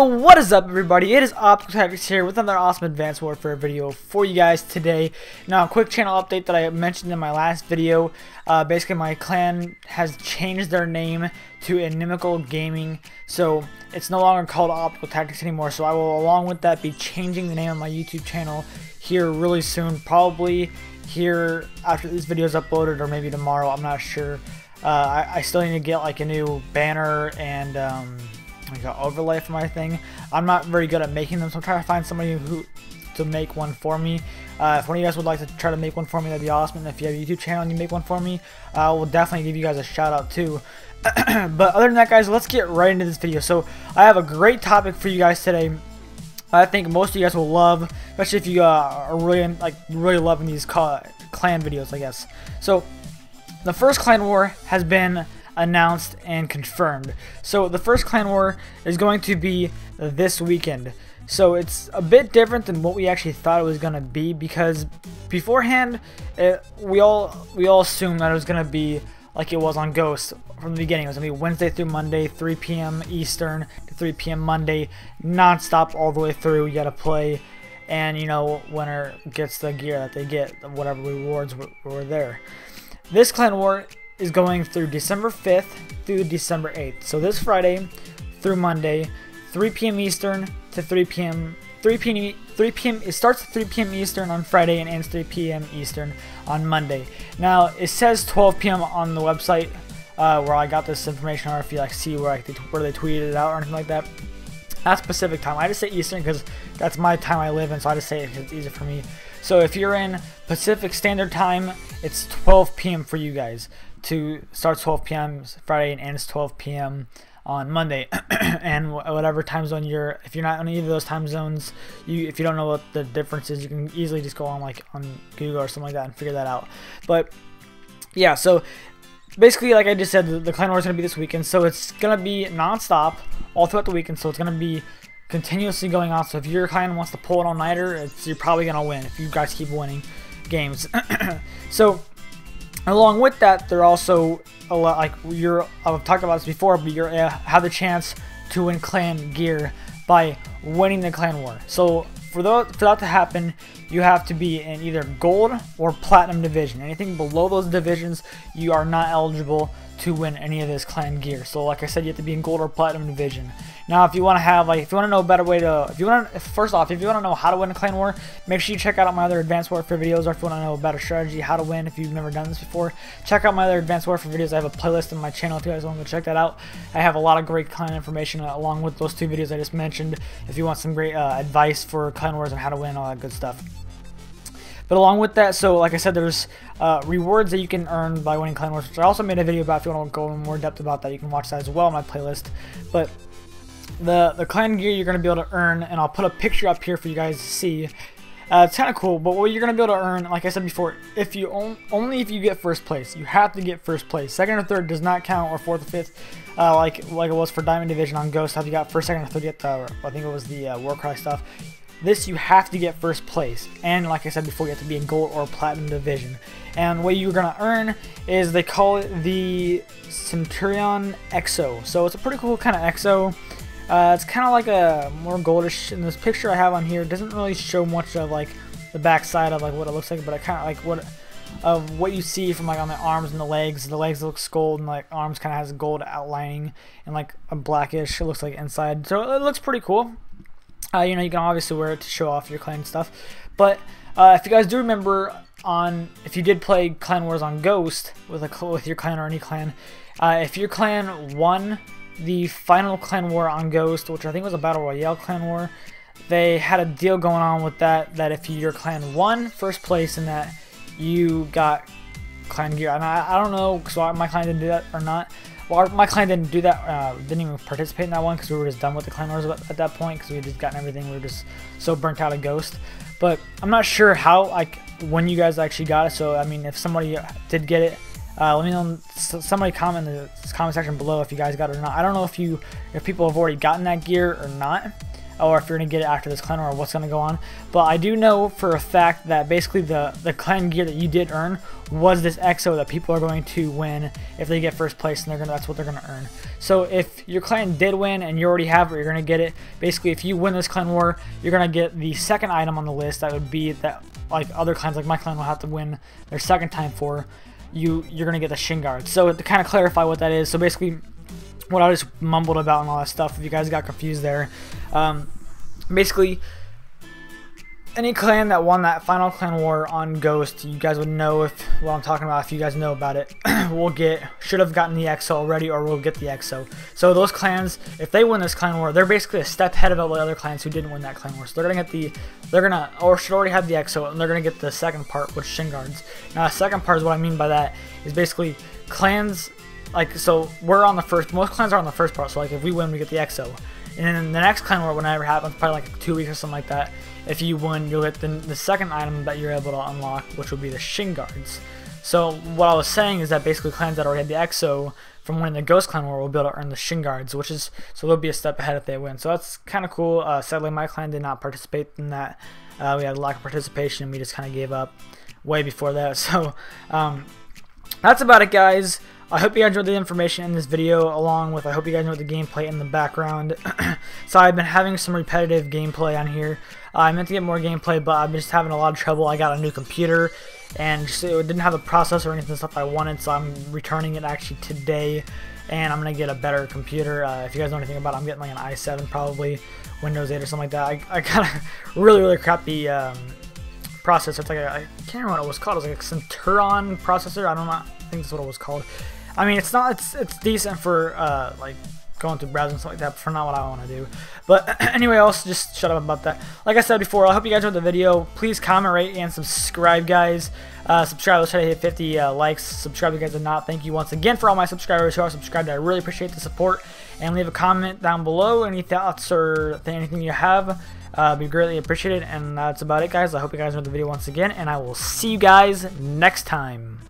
What is up everybody? It is Optical Tactics here with another awesome Advanced Warfare video for you guys today. Now, a quick channel update that I mentioned in my last video. Uh, basically, my clan has changed their name to Inimical Gaming. So, it's no longer called Optical Tactics anymore. So, I will, along with that, be changing the name of my YouTube channel here really soon. Probably here after this video is uploaded or maybe tomorrow. I'm not sure. Uh, I, I, still need to get like a new banner and... Um, like an overlay for my thing. I'm not very good at making them, so I'm trying to find somebody who to make one for me. Uh, if one of you guys would like to try to make one for me, that'd be awesome. And if you have a YouTube channel and you make one for me, I uh, will definitely give you guys a shout out too. but other than that, guys, let's get right into this video. So I have a great topic for you guys today. I think most of you guys will love, especially if you uh, are really like really loving these clan videos, I guess. So the first clan war has been announced and confirmed. So the first clan war is going to be this weekend. So it's a bit different than what we actually thought it was going to be because beforehand it, we all we all assumed that it was going to be like it was on Ghost from the beginning. It was going to be Wednesday through Monday, 3 p.m. Eastern to 3 p.m. Monday, non-stop all the way through. You got to play and you know winner gets the gear that they get, whatever rewards were, were there. This clan war is going through December 5th through December 8th. So this Friday through Monday, 3 p.m. Eastern to 3 p.m. 3 p.m. 3 p.m. It starts at 3 p.m. Eastern on Friday and ends 3 p.m. Eastern on Monday. Now it says 12 p.m. on the website uh, where I got this information, or if you like see where where they tweeted it out or anything like that. That's Pacific time. I just say Eastern because that's my time I live in, so I just say it it's easier for me. So if you're in Pacific Standard Time, it's 12 p.m. for you guys to start 12 p.m. Friday and ends 12 p.m. on Monday, and whatever time zone you're. If you're not on either of those time zones, you if you don't know what the difference is, you can easily just go on like on Google or something like that and figure that out. But yeah, so basically, like I just said, the, the clan war is gonna be this weekend, so it's gonna be non-stop all throughout the weekend. So it's gonna be continuously going on. So if your clan wants to pull it all nighter, you're probably gonna win if you guys keep winning games. so Along with that, they're also a lot like you're. I've talked about this before, but you uh, have the chance to win clan gear by winning the clan war. So for for that to happen, you have to be in either gold or platinum division. Anything below those divisions, you are not eligible to win any of this clan gear. So like I said, you have to be in gold or platinum division. Now, if you want to have like, if you want to know a better way to, if you want to, first off, if you want to know how to win a clan war, make sure you check out my other advanced warfare videos. Or if you want to know a better strategy, how to win, if you've never done this before, check out my other advanced warfare videos. I have a playlist on my channel if you guys want to check that out. I have a lot of great clan information along with those two videos I just mentioned. If you want some great uh, advice for clan wars and how to win, all that good stuff. But along with that, so like I said, there's uh, rewards that you can earn by winning Clan Wars, which I also made a video about. If you want to go in more depth about that, you can watch that as well on my playlist. But the, the clan gear you're going to be able to earn, and I'll put a picture up here for you guys to see. Uh, it's kind of cool, but what you're going to be able to earn, like I said before, if you on, only if you get first place. You have to get first place. Second or third does not count, or fourth or fifth, uh, like like it was for Diamond Division on Ghost. How you got first, second, or third, get the, I think it was the uh, Warcry stuff. This you have to get first place, and like I said before, you have to be in gold or platinum division. And what you're gonna earn is they call it the Centurion EXO. So it's a pretty cool kind of EXO. Uh, it's kind of like a more goldish. In this picture I have on here, doesn't really show much of like the backside of like what it looks like, but I kind of like what of what you see from like on the arms and the legs. The legs looks gold, and like arms kind of has gold outlining and like a blackish. It looks like inside, so it looks pretty cool. Uh, you know, you can obviously wear it to show off your clan stuff. But uh, if you guys do remember on, if you did play Clan Wars on Ghost with a with your clan or any clan, uh, if your clan won the final clan war on Ghost, which I think was a battle royale clan war, they had a deal going on with that. That if your clan won first place in that, you got clan gear. And I, I don't know because my clan didn't do that or not. Well, our, my clan didn't do that, uh, didn't even participate in that one because we were just done with the clan wars at, that point because we had just gotten everything. We were just so burnt out of Ghost. But I'm not sure how, like, when you guys actually got it. So, I mean, if somebody did get it, uh, let me know. Somebody comment in the comment section below if you guys got it or not. I don't know if you, if people have already gotten that gear or not. Or if you're going to get it after this clan war or what's going to go on. But I do know for a fact that basically the, the clan gear that you did earn was this EXO that people are going to win if they get first place and they're gonna that's what they're gonna earn. So if your clan did win and you already have it, you're gonna get it. Basically if you win this clan war, you're gonna get the second item on the list that would be that like other clans like my clan will have to win their second time for you you're gonna get the shin guard. So to kind of clarify what that is, so basically what I just mumbled about and all that stuff, if you guys got confused there, um, basically any clan that won that final clan war on Ghost, you guys would know if what I'm talking about. If you guys know about it, we'll get should have gotten the EXO already, or we'll get the EXO. So those clans, if they win this clan war, they're basically a step ahead of all the other clans who didn't win that clan war. So they're gonna get the, they're gonna or should already have the EXO, and they're gonna get the second part, which Shin Guards. Now the second part is what I mean by that is basically clans like so we're on the first. Most clans are on the first part. So like if we win, we get the EXO. And then the next clan war, whenever happens, probably like two weeks or something like that, if you win, you'll get the, the second item that you're able to unlock, which will be the Shin Guards. So what I was saying is that basically clans that already had the EXO from winning the Ghost Clan War will be able to earn the Shin Guards, which is so they'll be a step ahead if they win. So that's kind of cool. Uh, sadly, my clan did not participate in that. Uh, we had a lack of participation, and we just kind of gave up way before that. So um, that's about it, guys. I hope you guys enjoyed the information in this video, along with I hope you guys enjoyed the gameplay in the background. so I've been having some repetitive gameplay on here. Uh, I meant to get more gameplay, but I'm just having a lot of trouble. I got a new computer, and just, it didn't have the processor or anything stuff I wanted, so I'm returning it actually today, and I'm going to get a better computer. Uh, if you guys know anything about it, I'm getting like an i7 probably, Windows 8 or something like that. I, I got a really, really crappy um, processor. It's like a, I can't remember what it was called. It was like a Centurion processor. I don't know. I think that's what it was called. I mean, it's not. It's it's decent for uh, like going through browsing and stuff like that, but for not what I want to do. But anyway, else just shut up about that. Like I said before, I hope you guys enjoyed the video. Please comment, rate, and subscribe, guys. Uh, subscribe. Let's try to hit 50 uh, likes. Subscribe if you guys are not. Thank you once again for all my subscribers who are subscribed. I really appreciate the support. And leave a comment down below. Any thoughts or anything you have. Uh, be greatly appreciated. And that's about it, guys. I hope you guys enjoyed the video once again. And I will see you guys next time.